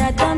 te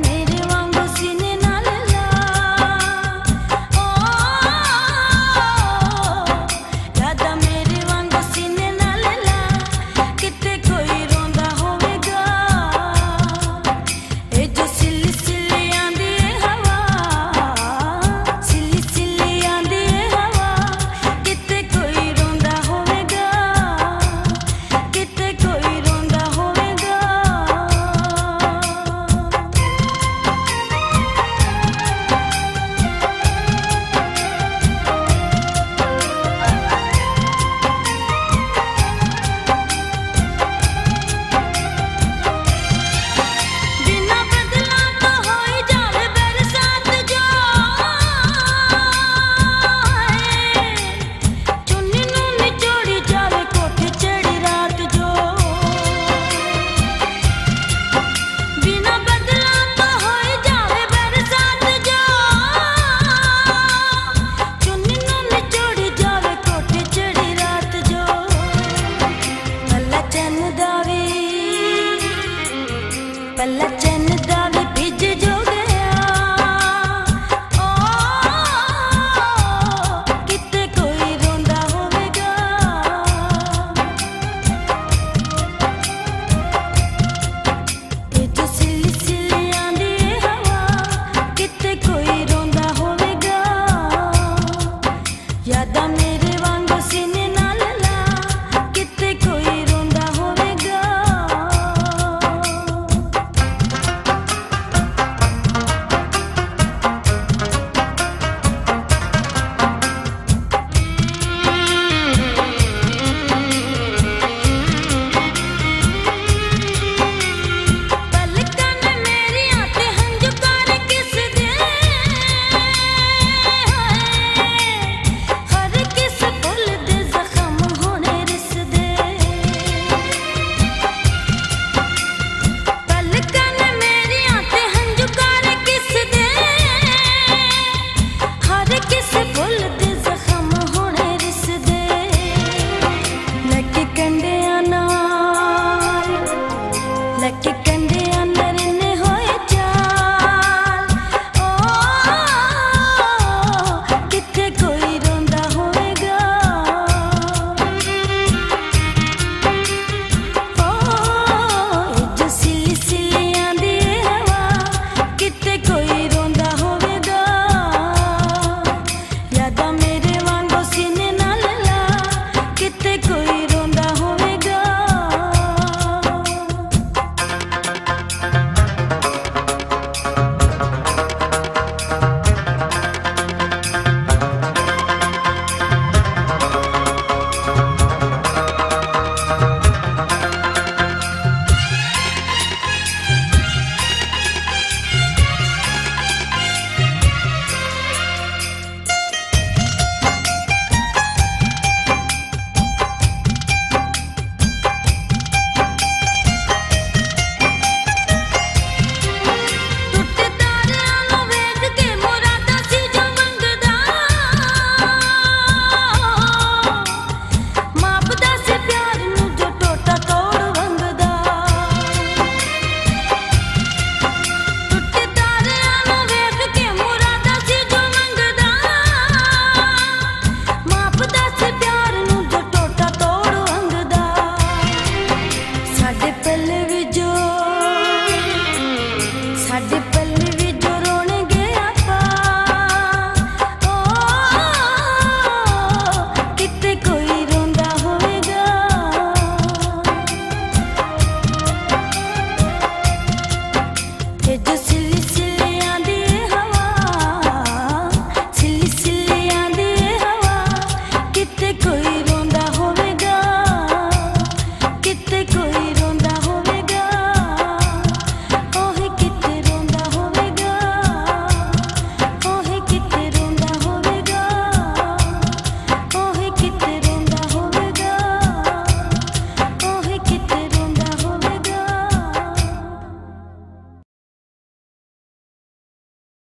just